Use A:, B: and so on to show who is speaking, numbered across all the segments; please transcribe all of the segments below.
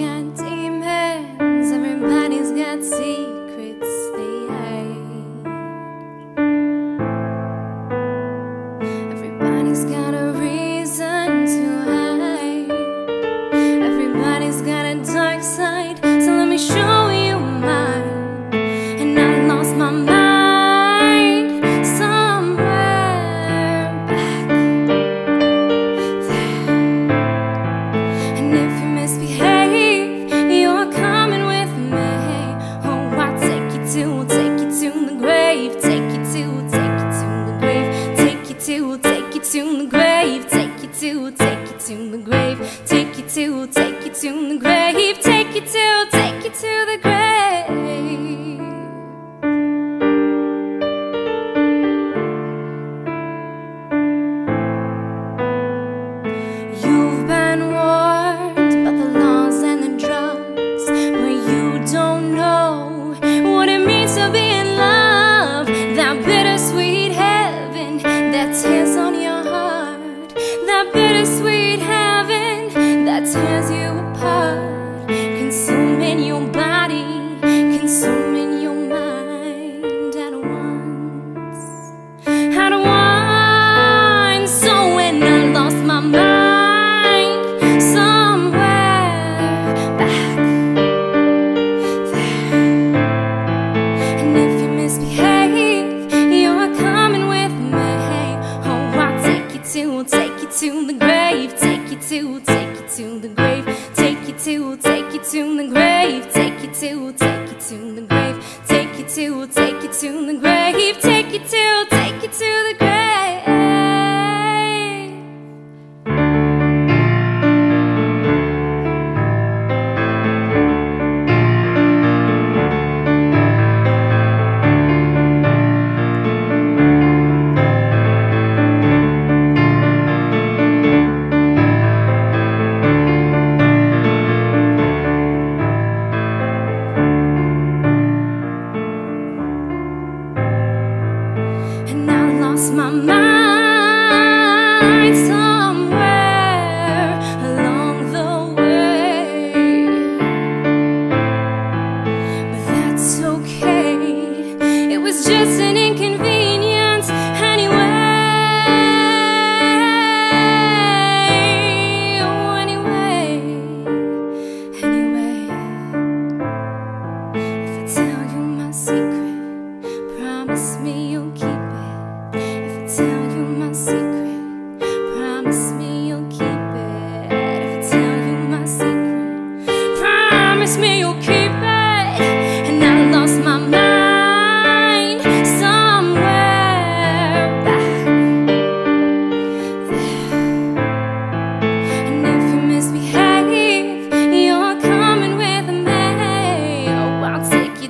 A: can't to the grave, take you to, take you to the grave, take you to, take you to the grave, take you to, take you to the grave. to the grave. Take you to, take you to the grave. Take you to, take you to the grave. Take you to, take you to the grave. Take you to, take you to the grave. My mind somewhere along the way. But that's okay, it was just an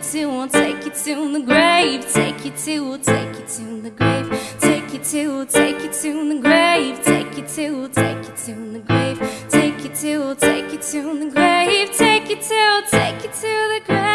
A: you to, I'll take you to the grave. Take you to, take you to the grave. Take you to, take you to the grave. Take you to, take you to the grave. Take you to, take you to the grave. Take you to, take you to the grave.